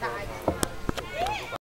大一点。